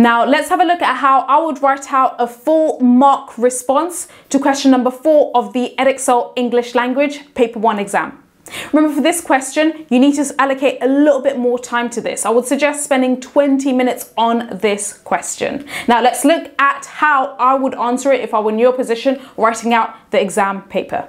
Now let's have a look at how I would write out a full mock response to question number four of the Edexcel English language paper one exam. Remember for this question, you need to allocate a little bit more time to this. I would suggest spending 20 minutes on this question. Now let's look at how I would answer it if I were in your position writing out the exam paper.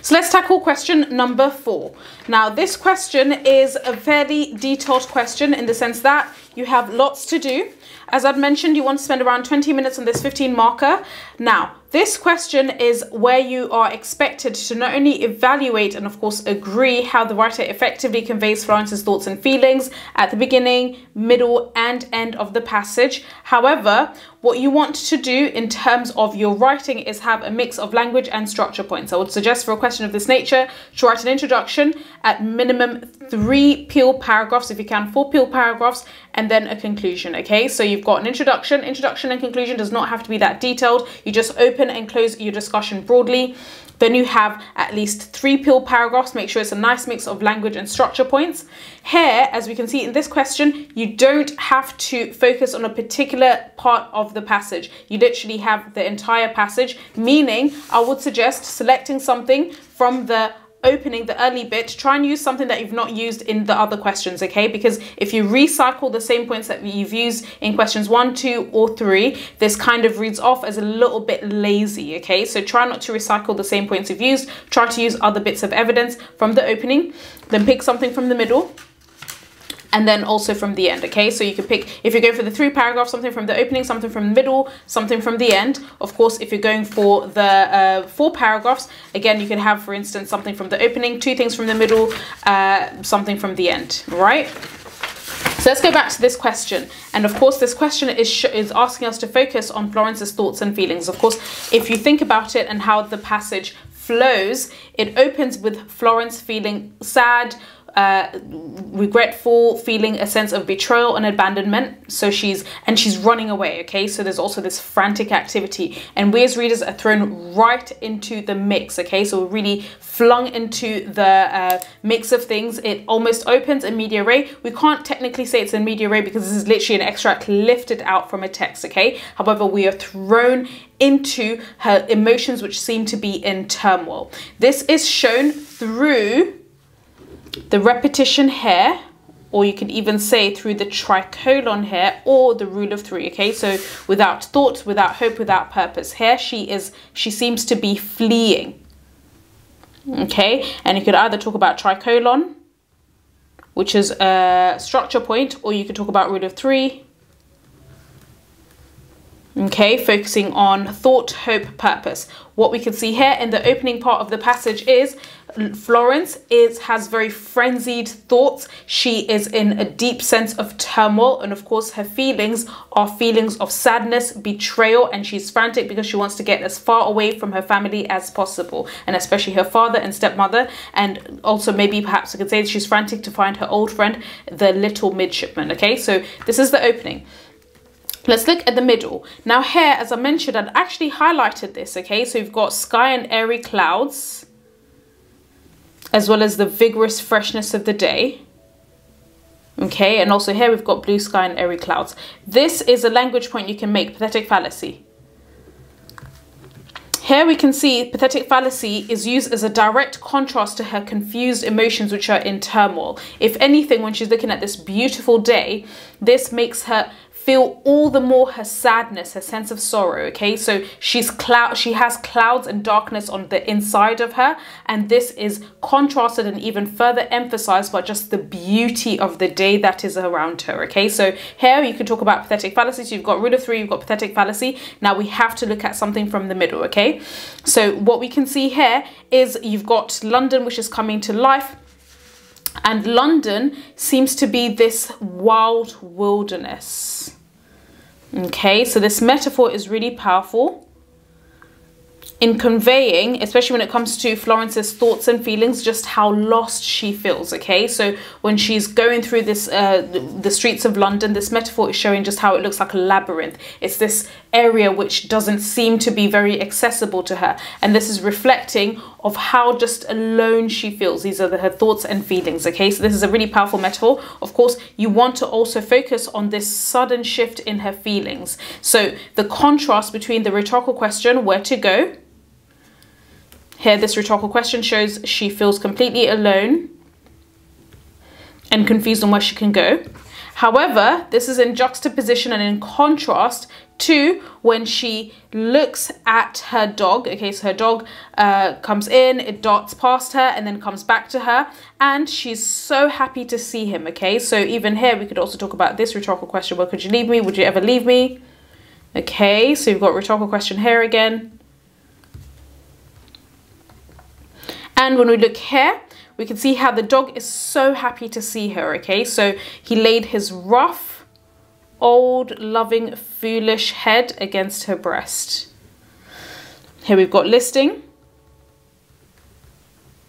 So let's tackle question number four. Now this question is a fairly detailed question in the sense that you have lots to do. As I'd mentioned, you want to spend around 20 minutes on this 15 marker. Now, this question is where you are expected to not only evaluate and of course agree how the writer effectively conveys Florence's thoughts and feelings at the beginning, middle and end of the passage. However, what you want to do in terms of your writing is have a mix of language and structure points. I would suggest for a question of this nature to write an introduction at minimum three peel paragraphs, if you can, four peel paragraphs, and then a conclusion, okay? So you've got an introduction. Introduction and conclusion does not have to be that detailed. You just open and close your discussion broadly. Then you have at least three peel paragraphs. Make sure it's a nice mix of language and structure points. Here, as we can see in this question, you don't have to focus on a particular part of the passage. You literally have the entire passage, meaning I would suggest selecting something from the opening the early bit, try and use something that you've not used in the other questions, okay? Because if you recycle the same points that you've used in questions one, two, or three, this kind of reads off as a little bit lazy, okay? So try not to recycle the same points you've used. Try to use other bits of evidence from the opening, then pick something from the middle and then also from the end, okay? So you can pick, if you're going for the three paragraphs, something from the opening, something from the middle, something from the end. Of course, if you're going for the uh, four paragraphs, again, you can have, for instance, something from the opening, two things from the middle, uh, something from the end, right? So let's go back to this question. And of course, this question is, is asking us to focus on Florence's thoughts and feelings. Of course, if you think about it and how the passage flows, it opens with Florence feeling sad, uh, regretful, feeling a sense of betrayal and abandonment. So she's and she's running away. Okay, so there's also this frantic activity, and we as readers are thrown right into the mix. Okay, so we're really flung into the uh, mix of things. It almost opens in media res. We can't technically say it's in media res because this is literally an extract lifted out from a text. Okay, however, we are thrown into her emotions which seem to be in turmoil. This is shown through the repetition here or you can even say through the tricolon here or the rule of three okay? So without thought without hope without purpose. Here she is she seems to be fleeing okay? And you could either talk about tricolon which is a structure point or you could talk about rule of three okay focusing on thought hope purpose what we can see here in the opening part of the passage is Florence is has very frenzied thoughts. She is in a deep sense of turmoil, and of course, her feelings are feelings of sadness, betrayal, and she's frantic because she wants to get as far away from her family as possible, and especially her father and stepmother. And also, maybe perhaps I could say she's frantic to find her old friend, the little midshipman. Okay, so this is the opening. Let's look at the middle. Now here, as I mentioned, I'd actually highlighted this, okay? So we've got sky and airy clouds as well as the vigorous freshness of the day. Okay, and also here we've got blue sky and airy clouds. This is a language point you can make, pathetic fallacy. Here we can see pathetic fallacy is used as a direct contrast to her confused emotions which are in turmoil. If anything, when she's looking at this beautiful day, this makes her feel all the more her sadness, her sense of sorrow, okay? So she's cloud she has clouds and darkness on the inside of her and this is contrasted and even further emphasized by just the beauty of the day that is around her, okay? So here you can talk about pathetic fallacy. So you've got rule of three, you've got pathetic fallacy. Now we have to look at something from the middle, okay? So what we can see here is you've got London, which is coming to life and London seems to be this wild wilderness. Okay, so this metaphor is really powerful. In conveying, especially when it comes to Florence's thoughts and feelings, just how lost she feels. Okay, so when she's going through this, uh, the streets of London, this metaphor is showing just how it looks like a labyrinth. It's this area which doesn't seem to be very accessible to her, and this is reflecting of how just alone she feels. These are the, her thoughts and feelings. Okay, so this is a really powerful metaphor. Of course, you want to also focus on this sudden shift in her feelings. So the contrast between the rhetorical question, where to go here, this rhetorical question shows she feels completely alone and confused on where she can go. However, this is in juxtaposition and in contrast to when she looks at her dog. Okay, so her dog uh, comes in, it darts past her and then comes back to her and she's so happy to see him. Okay, so even here we could also talk about this rhetorical question. Where could you leave me? Would you ever leave me? Okay, so you've got rhetorical question here again. And when we look here, we can see how the dog is so happy to see her, okay? So he laid his rough, old, loving, foolish head against her breast. Here we've got listing.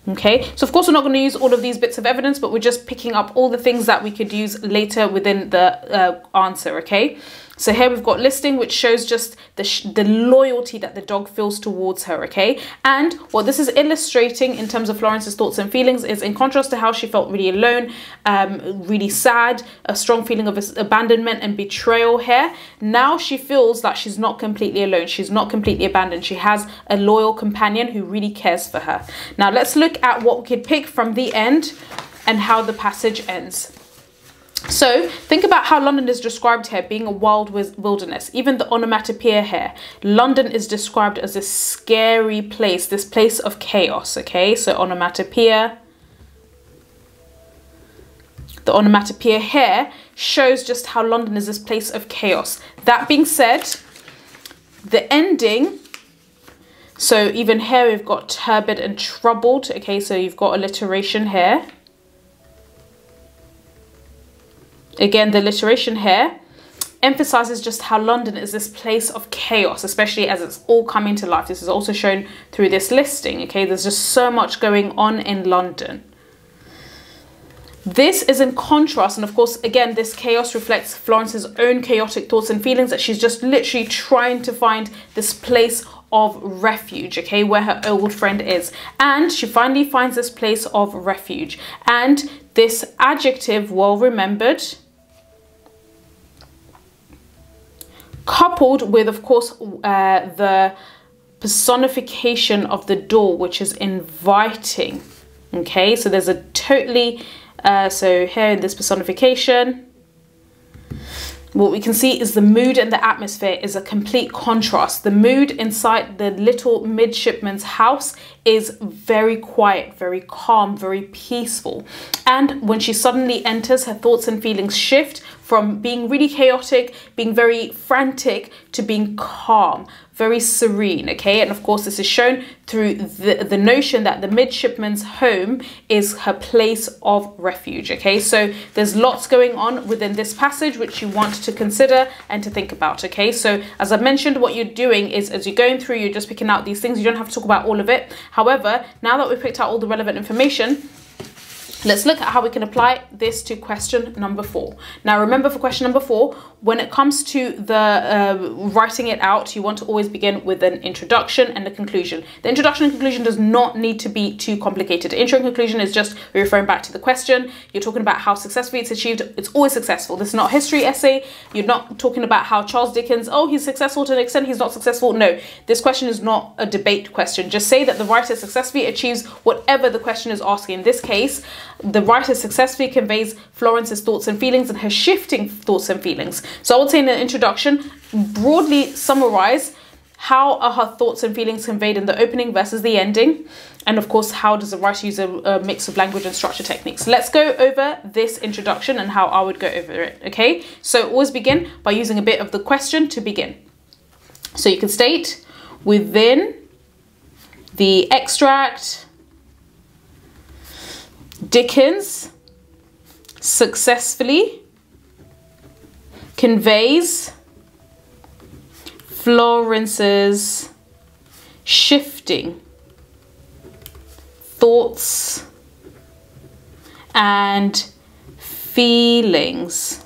Okay, so of course we're not going to use all of these bits of evidence, but we're just picking up all the things that we could use later within the uh, answer, okay? So here we've got listing, which shows just the, the loyalty that the dog feels towards her, okay? And what this is illustrating in terms of Florence's thoughts and feelings is in contrast to how she felt really alone, um, really sad, a strong feeling of abandonment and betrayal here. Now she feels that she's not completely alone. She's not completely abandoned. She has a loyal companion who really cares for her. Now let's look at what we could pick from the end and how the passage ends. So think about how London is described here being a wild with wilderness. Even the onomatopoeia here. London is described as a scary place, this place of chaos, okay? So onomatopoeia. The onomatopoeia here shows just how London is this place of chaos. That being said, the ending so even here we've got turbid and troubled. Okay, so you've got alliteration here. Again, the alliteration here emphasizes just how London is this place of chaos, especially as it's all coming to life. This is also shown through this listing, okay? There's just so much going on in London. This is in contrast, and of course, again, this chaos reflects Florence's own chaotic thoughts and feelings that she's just literally trying to find this place of refuge, okay, where her old friend is. And she finally finds this place of refuge. And this adjective, well remembered, coupled with, of course, uh, the personification of the door, which is inviting. Okay, so there's a totally, uh, so here in this personification, what we can see is the mood and the atmosphere is a complete contrast. The mood inside the little midshipman's house is very quiet, very calm, very peaceful. And when she suddenly enters, her thoughts and feelings shift from being really chaotic, being very frantic, to being calm, very serene, okay? And of course, this is shown through the, the notion that the midshipman's home is her place of refuge, okay? So there's lots going on within this passage which you want to consider and to think about, okay? So as I mentioned, what you're doing is as you're going through, you're just picking out these things. You don't have to talk about all of it. However, now that we've picked out all the relevant information, Let's look at how we can apply this to question number four. Now remember for question number four, when it comes to the uh, writing it out, you want to always begin with an introduction and a conclusion. The introduction and conclusion does not need to be too complicated. Intro and conclusion is just referring back to the question. You're talking about how successfully it's achieved. It's always successful. This is not a history essay. You're not talking about how Charles Dickens, oh, he's successful to an extent, he's not successful. No, this question is not a debate question. Just say that the writer successfully achieves whatever the question is asking. In this case, the writer successfully conveys Florence's thoughts and feelings and her shifting thoughts and feelings. So I would say in the introduction, broadly summarize how are her thoughts and feelings conveyed in the opening versus the ending? And of course, how does the writer use a, a, mix of language and structure techniques? Let's go over this introduction and how I would go over it, okay? So always begin by using a bit of the question to begin. So you can state within the extract, Dickens successfully conveys Florence's shifting thoughts and feelings.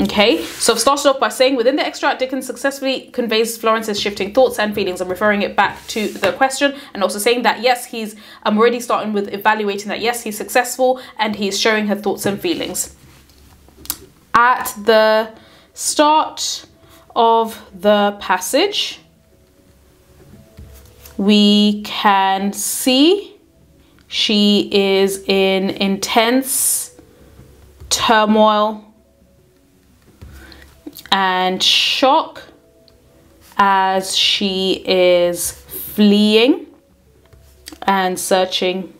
Okay, so I've started off by saying within the extract, Dickens successfully conveys Florence's shifting thoughts and feelings. I'm referring it back to the question and also saying that yes, he's, I'm already starting with evaluating that yes, he's successful and he's showing her thoughts and feelings. At the start of the passage, we can see she is in intense turmoil and shock as she is fleeing and searching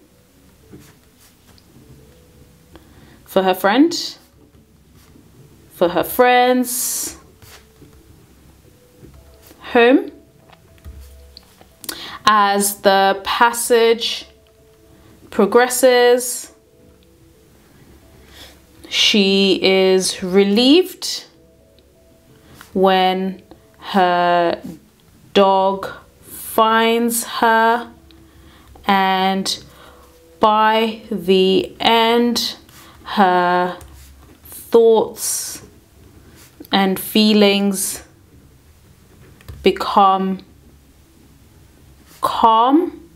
for her friend, for her friends, home. As the passage progresses, she is relieved when her dog finds her and by the end her thoughts and feelings become calm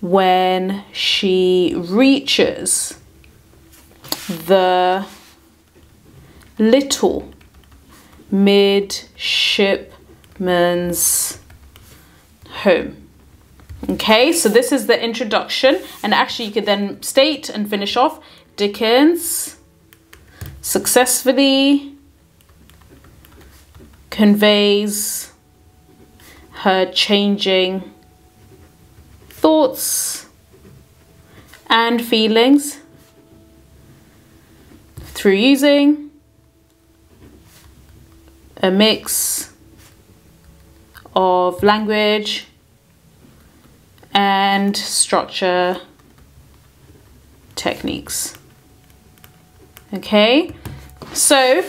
when she reaches the little midshipman's home. Okay, so this is the introduction, and actually, you could then state and finish off Dickens successfully conveys her changing thoughts and feelings through using a mix of language and structure techniques. Okay, so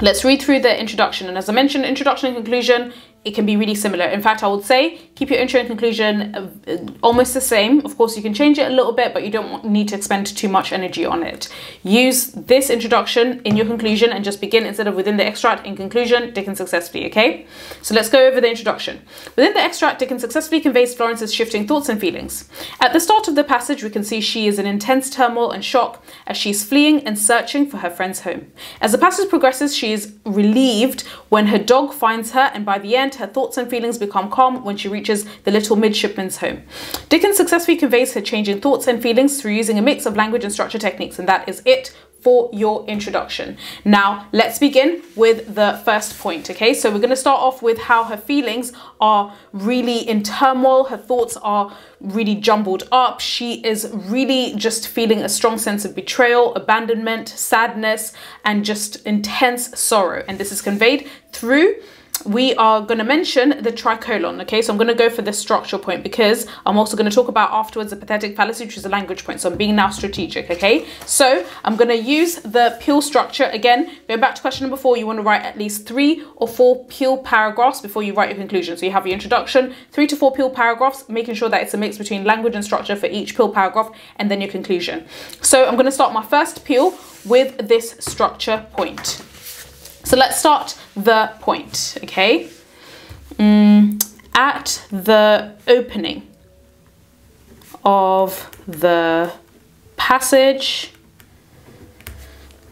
let's read through the introduction. And as I mentioned, introduction and conclusion it can be really similar. In fact, I would say keep your intro and conclusion uh, almost the same. Of course, you can change it a little bit, but you don't need to expend too much energy on it. Use this introduction in your conclusion and just begin instead of within the extract in conclusion, Dickens successfully, okay? So let's go over the introduction. Within the extract, Dickens successfully conveys Florence's shifting thoughts and feelings. At the start of the passage, we can see she is in intense turmoil and shock as she's fleeing and searching for her friend's home. As the passage progresses, she is relieved when her dog finds her and by the her thoughts and feelings become calm when she reaches the little midshipman's home. Dickens successfully conveys her changing thoughts and feelings through using a mix of language and structure techniques, and that is it for your introduction. Now, let's begin with the first point, okay? So we're gonna start off with how her feelings are really in turmoil. Her thoughts are really jumbled up. She is really just feeling a strong sense of betrayal, abandonment, sadness, and just intense sorrow. And this is conveyed through we are going to mention the tricolon, okay? So I'm going to go for the structural point because I'm also going to talk about afterwards the pathetic fallacy, which is a language point. So I'm being now strategic, okay? So I'm going to use the peel structure. Again, going back to question number four, you want to write at least three or four peel paragraphs before you write your conclusion. So you have your introduction, three to four peel paragraphs, making sure that it's a mix between language and structure for each peel paragraph, and then your conclusion. So I'm going to start my first peel with this structure point. So let's start the point, okay? Mm, at the opening of the passage,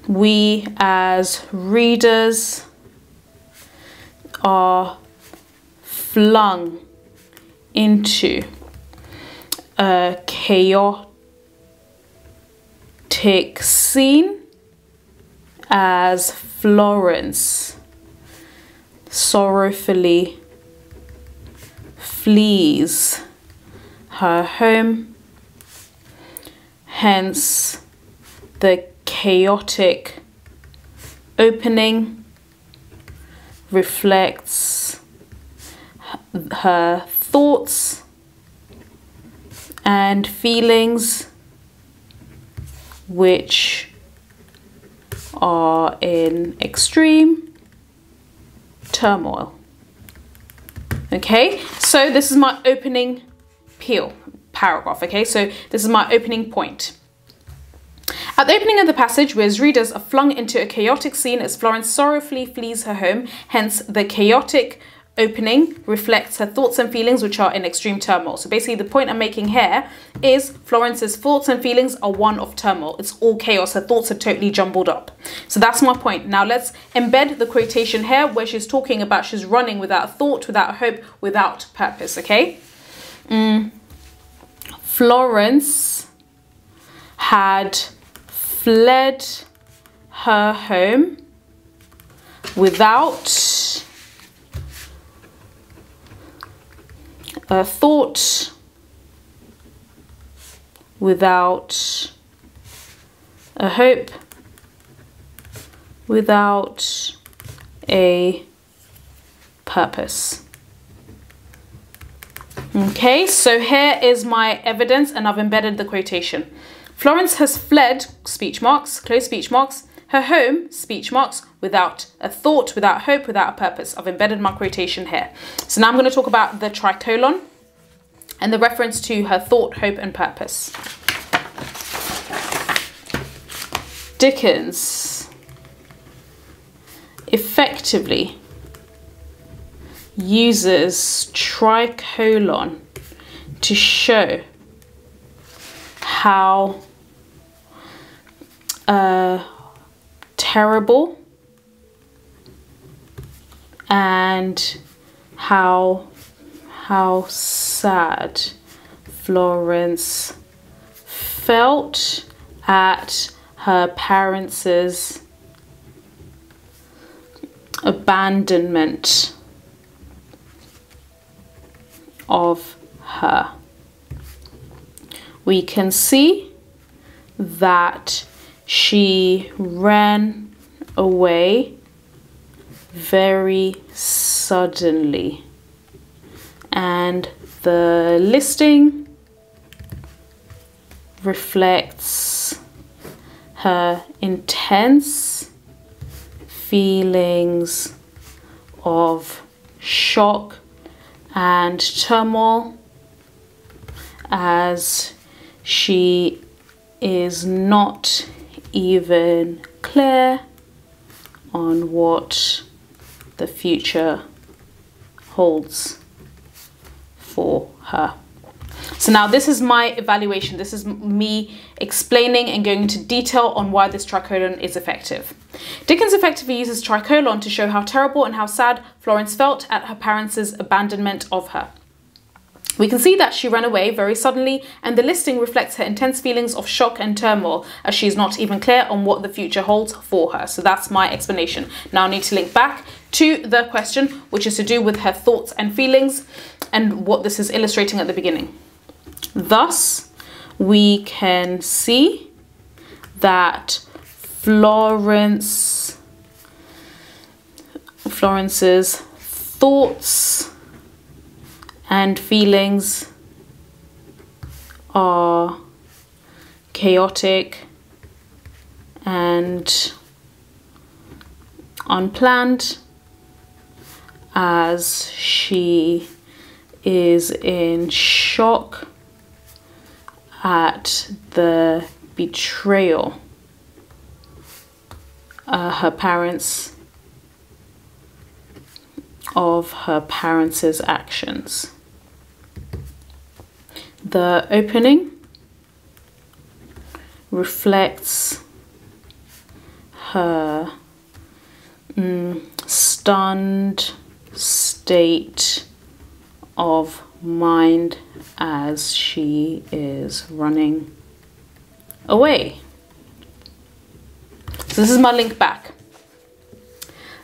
we as readers are flung into a chaotic scene as Florence sorrowfully flees her home, hence the chaotic opening reflects her thoughts and feelings which are in extreme turmoil. Okay, So this is my opening peel paragraph, okay? So this is my opening point. At the opening of the passage, Wiz readers are flung into a chaotic scene as Florence sorrowfully flees her home, hence the chaotic opening reflects her thoughts and feelings which are in extreme turmoil. So basically the point I'm making here is Florence's thoughts and feelings are one of turmoil. It's all chaos. Her thoughts are totally jumbled up. So that's my point. Now let's embed the quotation here where she's talking about she's running without thought, without hope, without purpose, okay? Mm. Florence had fled her home without a thought, without a hope, without a purpose. Okay, so here is my evidence and I've embedded the quotation. Florence has fled, speech marks, close speech marks, her home, speech marks, without a thought, without hope, without a purpose. I've embedded my quotation here. So now I'm going to talk about the tricolon and the reference to her thought, hope and purpose. Dickens effectively uses tricolon to show how uh, terrible and how how sad Florence felt at her parents' abandonment of her. We can see that she ran away very suddenly. And the listing reflects her intense feelings of shock and turmoil as she is not even clear on what the future holds for her. So now this is my evaluation. This is me explaining and going into detail on why this tricolon is effective. Dickens effectively uses tricolon to show how terrible and how sad Florence felt at her parents' abandonment of her. We can see that she ran away very suddenly and the listing reflects her intense feelings of shock and turmoil as she's not even clear on what the future holds for her. So that's my explanation. Now I need to link back to the question which is to do with her thoughts and feelings and what this is illustrating at the beginning. Thus, we can see that Florence Florence's thoughts and feelings are chaotic and unplanned as she is in shock at the betrayal uh, her parents of her parents' actions. The opening reflects her mm, stunned state of mind as she is running away. So this is my link back.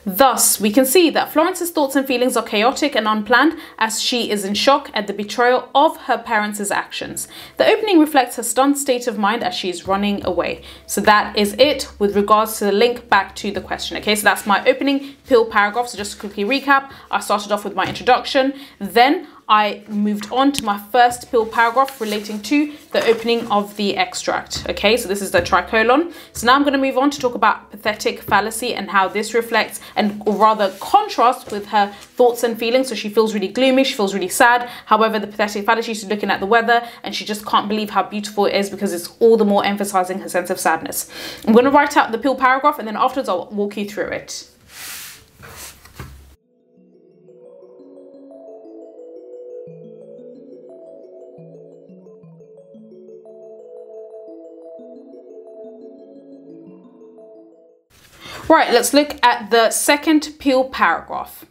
Thus, we can see that Florence's thoughts and feelings are chaotic and unplanned as she is in shock at the betrayal of her parents' actions. The opening reflects her stunned state of mind as she is running away. So that is it with regards to the link back to the question. Okay, so that's my opening peel paragraph. So just to quickly recap, I started off with my introduction. Then I moved on to my first peel paragraph relating to the opening of the extract. Okay, so this is the tricolon. So now I'm going to move on to talk about pathetic fallacy and how this reflects and rather contrasts with her thoughts and feelings. So she feels really gloomy, she feels really sad. However, the pathetic fallacy, she's looking at the weather and she just can't believe how beautiful it is because it's all the more emphasizing her sense of sadness. I'm going to write out the peel paragraph and then afterwards I'll walk you through it. Right, let's look at the second Peel paragraph.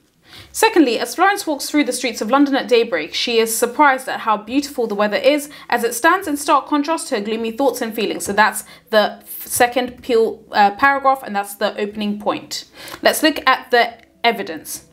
Secondly, as Florence walks through the streets of London at daybreak, she is surprised at how beautiful the weather is as it stands in stark contrast to her gloomy thoughts and feelings. So that's the second Peel uh, paragraph and that's the opening point. Let's look at the evidence.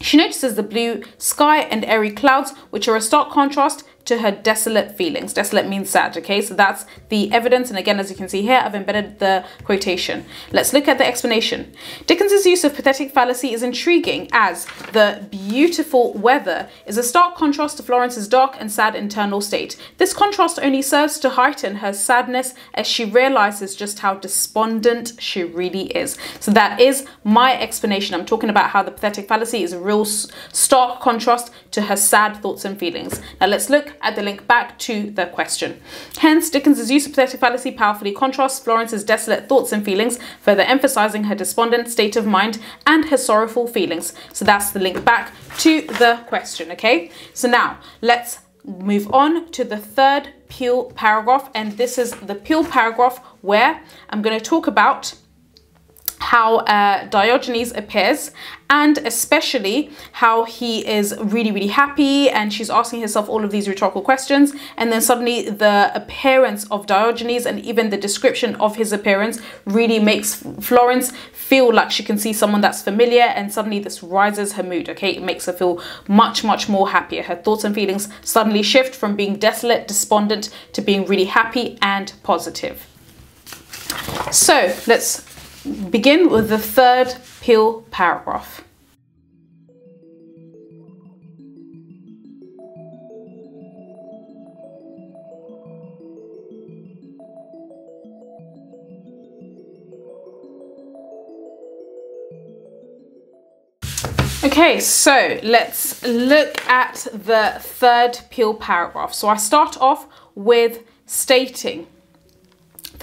She notices the blue sky and airy clouds, which are a stark contrast to her desolate feelings. Desolate means sad, okay? So that's the evidence. And again, as you can see here, I've embedded the quotation. Let's look at the explanation. Dickens's use of pathetic fallacy is intriguing as the beautiful weather is a stark contrast to Florence's dark and sad internal state. This contrast only serves to heighten her sadness as she realizes just how despondent she really is. So that is my explanation. I'm talking about how the pathetic fallacy is a real stark contrast to her sad thoughts and feelings. Now let's look at the link back to the question. Hence, Dickens's use of pathetic fallacy powerfully contrasts Florence's desolate thoughts and feelings, further emphasizing her despondent state of mind and her sorrowful feelings. So that's the link back to the question, okay? So now let's move on to the third Peel paragraph, and this is the Peel paragraph where I'm going to talk about how uh, Diogenes appears and especially how he is really really happy and she's asking herself all of these rhetorical questions and then suddenly the appearance of Diogenes and even the description of his appearance really makes Florence feel like she can see someone that's familiar and suddenly this rises her mood okay? It makes her feel much much more happier. Her thoughts and feelings suddenly shift from being desolate despondent to being really happy and positive. So let's begin with the third peel paragraph. Okay, so let's look at the third peel paragraph. So I start off with stating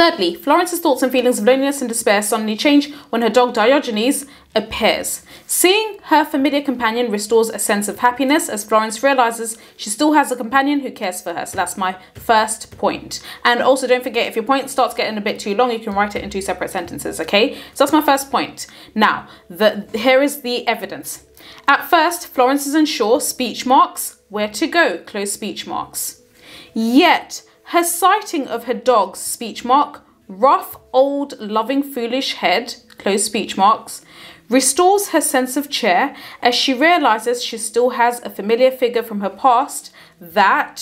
Thirdly, Florence's thoughts and feelings of loneliness and despair suddenly change when her dog Diogenes appears. Seeing her familiar companion restores a sense of happiness as Florence realizes she still has a companion who cares for her. So that's my first point. And also don't forget, if your point starts getting a bit too long, you can write it in two separate sentences, okay? So that's my first point. Now, the, here is the evidence. At first, Florence is unsure, speech marks, where to go, close speech marks. Yet, her sighting of her dog's speech mark, rough, old, loving, foolish head, close speech marks, restores her sense of cheer as she realizes she still has a familiar figure from her past that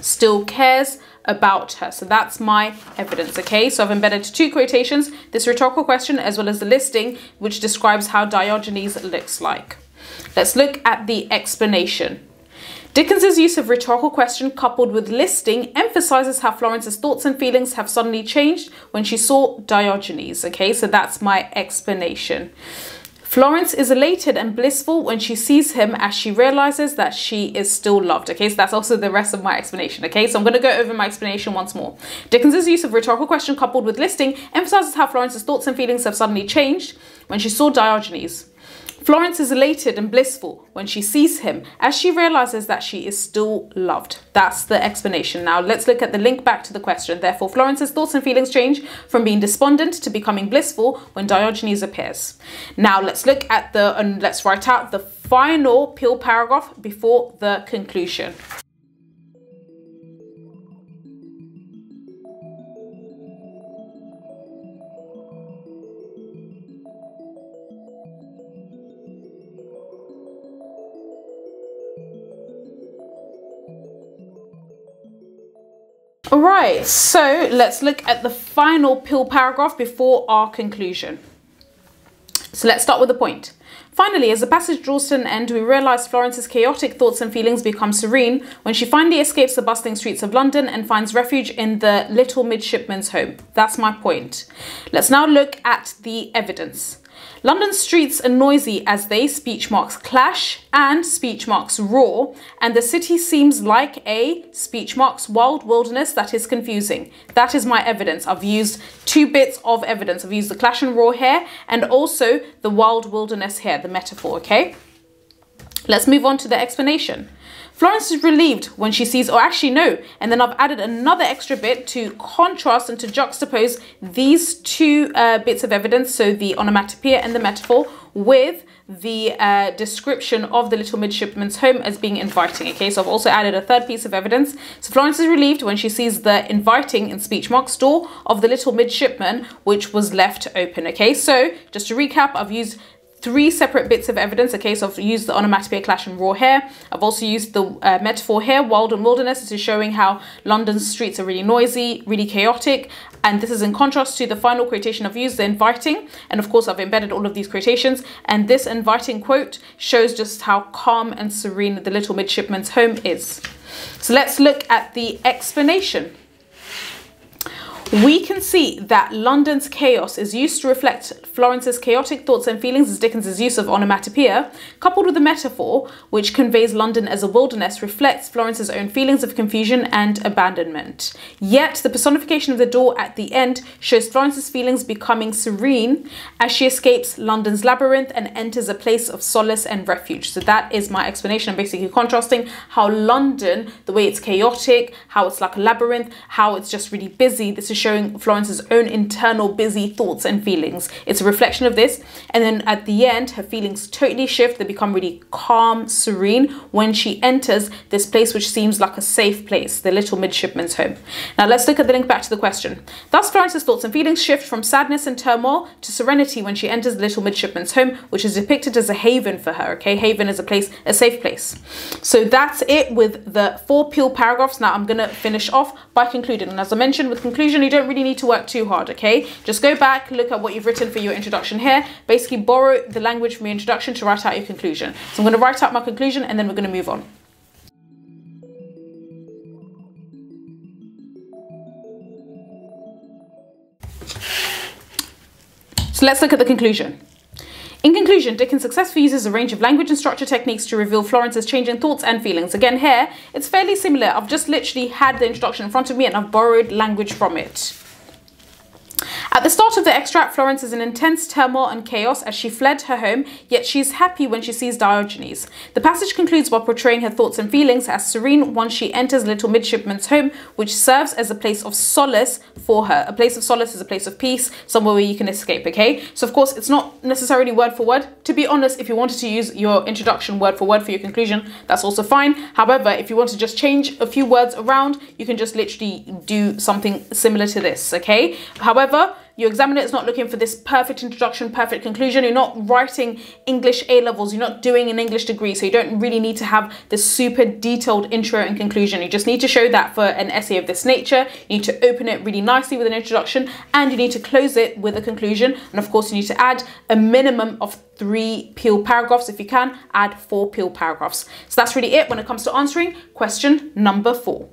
still cares about her. So that's my evidence, okay? So I've embedded two quotations, this rhetorical question as well as the listing, which describes how Diogenes looks like. Let's look at the explanation. Dickens's use of rhetorical question coupled with listing emphasizes how Florence's thoughts and feelings have suddenly changed when she saw Diogenes. Okay, so that's my explanation. Florence is elated and blissful when she sees him as she realizes that she is still loved. Okay, so that's also the rest of my explanation. Okay, so I'm going to go over my explanation once more. Dickens's use of rhetorical question coupled with listing emphasizes how Florence's thoughts and feelings have suddenly changed when she saw Diogenes. Florence is elated and blissful when she sees him as she realizes that she is still loved. That's the explanation. Now let's look at the link back to the question. Therefore, Florence's thoughts and feelings change from being despondent to becoming blissful when Diogenes appears. Now let's look at the, and let's write out the final peel paragraph before the conclusion. Alright, so let's look at the final peel paragraph before our conclusion. So let's start with the point. Finally, as the passage draws to an end, we realise Florence's chaotic thoughts and feelings become serene when she finally escapes the bustling streets of London and finds refuge in the little midshipman's home. That's my point. Let's now look at the evidence. London streets are noisy as they speech marks clash and speech marks roar, and the city seems like a speech marks wild wilderness that is confusing. That is my evidence. I've used two bits of evidence. I've used the clash and roar here and also the wild wilderness here, the metaphor, okay? Let's move on to the explanation. Florence is relieved when she sees, or actually no, and then I've added another extra bit to contrast and to juxtapose these two uh, bits of evidence, so the onomatopoeia and the metaphor, with the uh, description of the little midshipman's home as being inviting. Okay, so I've also added a third piece of evidence. So Florence is relieved when she sees the inviting in speech marks door of the little midshipman, which was left open. Okay, so just to recap, I've used three separate bits of evidence. Okay, so I've used the onomatopoeia clash and roar here. I've also used the uh, metaphor here, wild and wilderness. This is showing how London's streets are really noisy, really chaotic. And this is in contrast to the final quotation I've used, the inviting. And of course, I've embedded all of these quotations. And this inviting quote shows just how calm and serene the little midshipman's home is. So let's look at the explanation we can see that London's chaos is used to reflect Florence's chaotic thoughts and feelings as Dickens's use of onomatopoeia, coupled with a metaphor which conveys London as a wilderness, reflects Florence's own feelings of confusion and abandonment. Yet the personification of the door at the end shows Florence's feelings becoming serene as she escapes London's labyrinth and enters a place of solace and refuge. So that is my explanation. I'm basically contrasting how London, the way it's chaotic, how it's like a labyrinth, how it's just really busy. This is showing Florence's own internal busy thoughts and feelings. It's a reflection of this. And then at the end, her feelings totally shift. They become really calm, serene when she enters this place which seems like a safe place, the little midshipman's home. Now let's look at the link back to the question. Thus, Florence's thoughts and feelings shift from sadness and turmoil to serenity when she enters the little midshipman's home, which is depicted as a haven for her. Okay, haven is a place, a safe place. So that's it with the four peel paragraphs. Now I'm going to finish off by concluding. And as I mentioned, with conclusion, you don't really need to work too hard, okay? Just go back, look at what you've written for your introduction here. Basically borrow the language from your introduction to write out your conclusion. So I'm gonna write out my conclusion and then we're gonna move on. So let's look at the conclusion. In conclusion, Dickens successfully uses a range of language and structure techniques to reveal Florence's changing thoughts and feelings. Again, here, it's fairly similar. I've just literally had the introduction in front of me and I've borrowed language from it. At the start of the extract, Florence is in intense turmoil and chaos as she fled her home, yet she is happy when she sees Diogenes. The passage concludes by portraying her thoughts and feelings as serene once she enters Little Midshipman's home, which serves as a place of solace for her. A place of solace is a place of peace, somewhere where you can escape, okay? So of course, it's not necessarily word for word. To be honest, if you wanted to use your introduction word for word for your conclusion, that's also fine. However, if you want to just change a few words around, you can just literally do something similar to this, okay? However, your examiner is not looking for this perfect introduction, perfect conclusion. You're not writing English A levels. You're not doing an English degree. So you don't really need to have this super detailed intro and conclusion. You just need to show that for an essay of this nature. You need to open it really nicely with an introduction and you need to close it with a conclusion. And of course, you need to add a minimum of three peel paragraphs. If you can, add four peel paragraphs. So that's really it when it comes to answering question number four.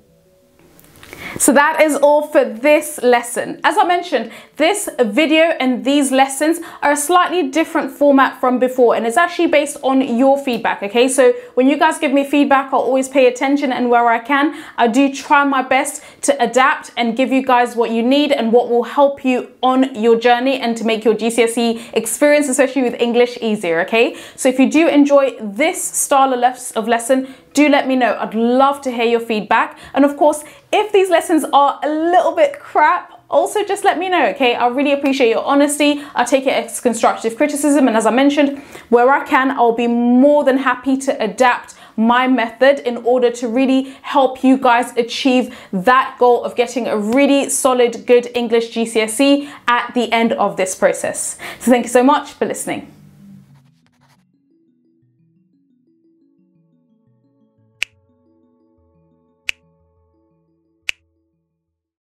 So that is all for this lesson. As I mentioned, this video and these lessons are a slightly different format from before and it's actually based on your feedback, okay? So when you guys give me feedback, I'll always pay attention and where I can, I do try my best to adapt and give you guys what you need and what will help you on your journey and to make your GCSE experience, especially with English, easier, okay? So if you do enjoy this style of lesson, do let me know. I'd love to hear your feedback. And of course, if these lessons are a little bit crap, also just let me know, okay? I really appreciate your honesty. I take it as constructive criticism. And as I mentioned, where I can, I'll be more than happy to adapt my method in order to really help you guys achieve that goal of getting a really solid, good English GCSE at the end of this process. So thank you so much for listening.